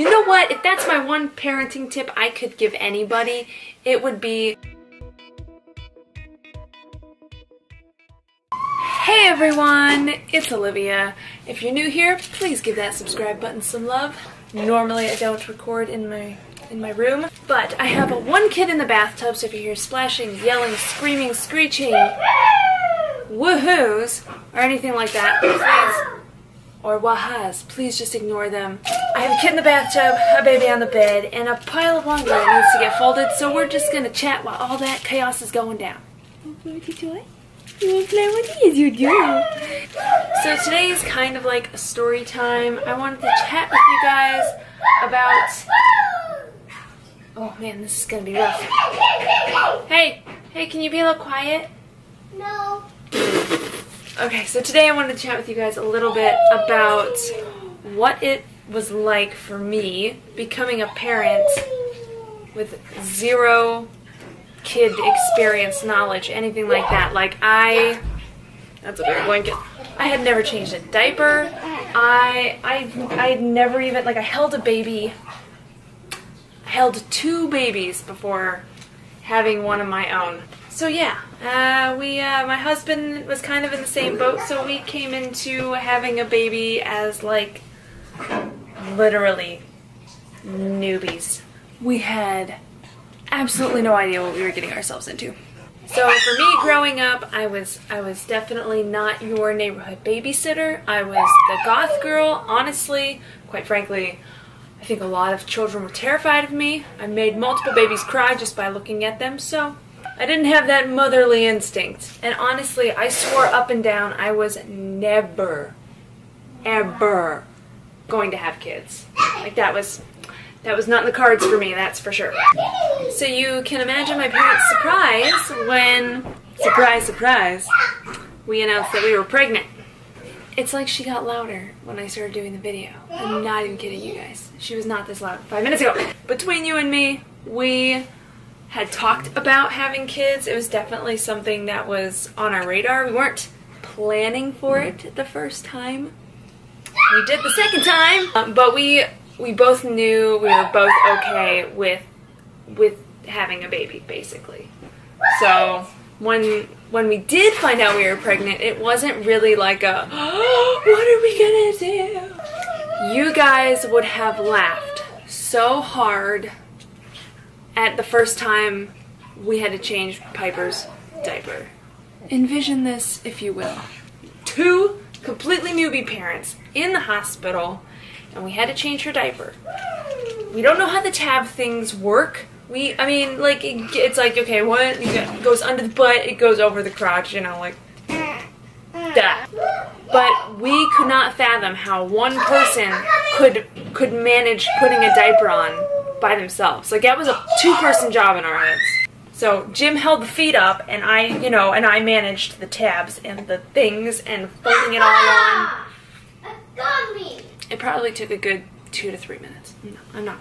You know what? If that's my one parenting tip I could give anybody, it would be Hey everyone, it's Olivia. If you're new here, please give that subscribe button some love. Normally I don't record in my in my room, but I have a one kid in the bathtub, so if you hear splashing, yelling, screaming, screeching, woohoos, or anything like that, please, or wahas, please just ignore them. I have a kid in the bathtub, a baby on the bed, and a pile of laundry that needs to get folded, so we're just gonna chat while all that chaos is going down. What you? You play with these, you do. So today is kind of like a story time. I wanted to chat with you guys about. Oh man, this is gonna be rough. Hey, hey, can you be a little quiet? No. Okay, so today I wanted to chat with you guys a little bit about what it was like for me becoming a parent with zero kid experience, knowledge, anything like that. Like I, that's a big blanket. I had never changed a diaper. I, I, I had never even like I held a baby. I held two babies before having one of my own. So yeah, uh, we, uh, my husband was kind of in the same boat, so we came into having a baby as like literally newbies. We had absolutely no idea what we were getting ourselves into. So for me growing up, I was I was definitely not your neighborhood babysitter. I was the goth girl. Honestly, quite frankly, I think a lot of children were terrified of me. I made multiple babies cry just by looking at them. So I didn't have that motherly instinct. And honestly, I swore up and down I was never ever going to have kids. Like that was that was not in the cards for me, that's for sure. So you can imagine my parents' surprise when, surprise, surprise, we announced that we were pregnant. It's like she got louder when I started doing the video. I'm not even kidding you guys. She was not this loud five minutes ago. Between you and me, we had talked about having kids. It was definitely something that was on our radar. We weren't planning for it the first time. We did the second time, um, but we we both knew we were both okay with with having a baby basically so when when we did find out we were pregnant it wasn't really like a oh, what are we gonna do you guys would have laughed so hard at the first time we had to change piper's diaper envision this if you will two completely newbie parents in the hospital and we had to change her diaper. We don't know how the tab things work. We, I mean, like, it, it's like, okay, what? It goes under the butt, it goes over the crotch, you know, like, that. But we could not fathom how one person could could manage putting a diaper on by themselves. Like, that was a two-person job in our heads. So Jim held the feet up, and I, you know, and I managed the tabs and the things and folding it all on. It probably took a good two to three minutes. No, I'm not.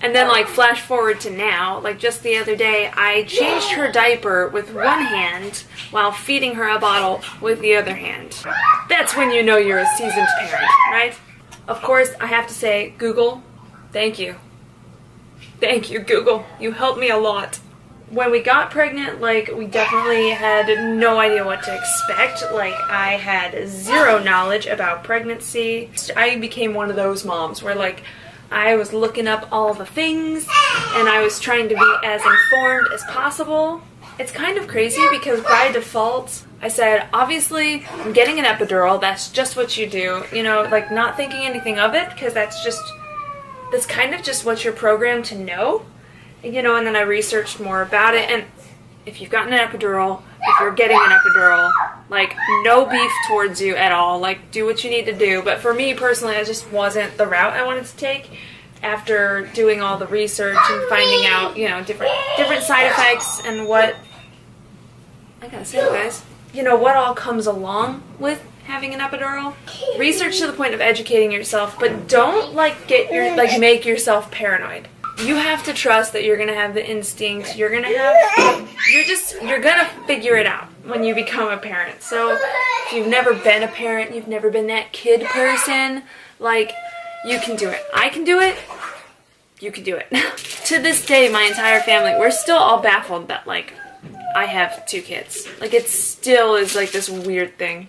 And then like flash forward to now, like just the other day, I changed her diaper with one hand while feeding her a bottle with the other hand. That's when you know you're a seasoned parent, right? Of course, I have to say, Google, thank you. Thank you, Google. You helped me a lot when we got pregnant, like, we definitely had no idea what to expect. Like, I had zero knowledge about pregnancy. I became one of those moms where, like, I was looking up all the things and I was trying to be as informed as possible. It's kind of crazy because by default, I said, obviously, I'm getting an epidural. That's just what you do. You know, like, not thinking anything of it because that's just, that's kind of just what you're programmed to know you know, and then I researched more about it. And if you've gotten an epidural, if you're getting an epidural, like no beef towards you at all. Like do what you need to do. But for me personally, that just wasn't the route I wanted to take. After doing all the research and finding out, you know, different different side effects and what I gotta say, guys, you know what all comes along with having an epidural. Research to the point of educating yourself, but don't like get your like make yourself paranoid you have to trust that you're gonna have the instinct. You're gonna have, you're just, you're gonna figure it out when you become a parent. So if you've never been a parent, you've never been that kid person, like, you can do it. I can do it. you can do it. to this day, my entire family, we're still all baffled that like I have two kids. Like it still is like this weird thing.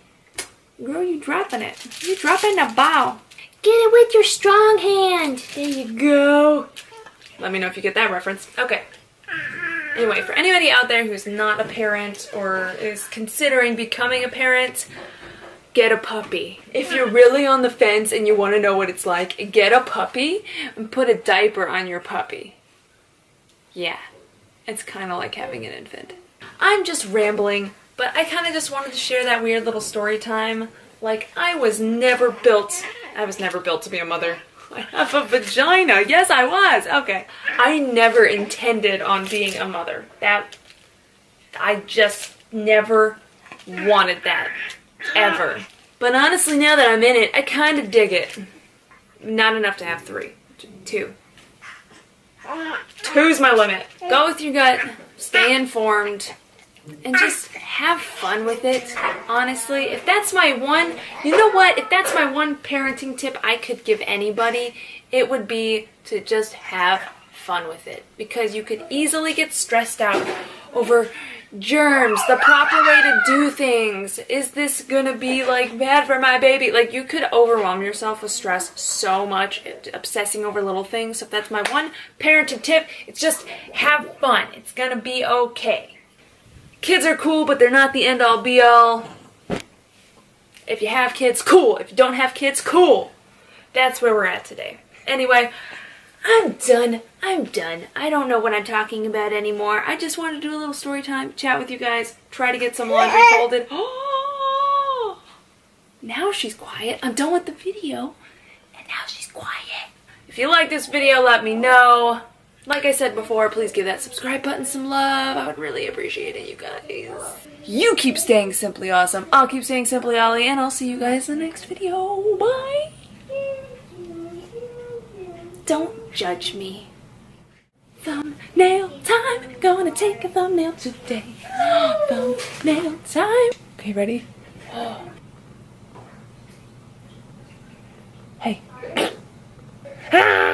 Girl, you dropping it. You dropping the ball. Get it with your strong hand. There you go. Let me know if you get that reference. Okay. Anyway, for anybody out there who's not a parent or is considering becoming a parent, get a puppy. If you're really on the fence and you want to know what it's like, get a puppy and put a diaper on your puppy. Yeah, it's kind of like having an infant. I'm just rambling, but I kind of just wanted to share that weird little story time. Like, I was never built, I was never built to be a mother. I have a vagina. Yes, I was. Okay. I never intended on being a mother. That, I just never wanted that. Ever. But honestly, now that I'm in it, I kind of dig it. Not enough to have three. Two. Two's my limit. Go with your gut. Stay informed and just have fun with it. Honestly, if that's my one, you know what? If that's my one parenting tip I could give anybody, it would be to just have fun with it because you could easily get stressed out over germs, the proper way to do things. Is this gonna be like bad for my baby? Like you could overwhelm yourself with stress so much, uh, obsessing over little things. So if that's my one parenting tip, it's just have fun. It's gonna be okay. Kids are cool, but they're not the end all be all. If you have kids, cool. If you don't have kids, cool. That's where we're at today. Anyway, I'm done. I'm done. I don't know what I'm talking about anymore. I just wanted to do a little story time, chat with you guys, try to get some laundry folded. Oh! Now she's quiet. I'm done with the video, and now she's quiet. If you like this video, let me know. Like I said before, please give that subscribe button some love. I would really appreciate it, you guys. You keep staying simply awesome. I'll keep staying simply Oli, and I'll see you guys in the next video. Bye! Don't judge me. Thumbnail time. Gonna take a thumbnail today. Thumbnail time. Okay, ready? Hey. Ah!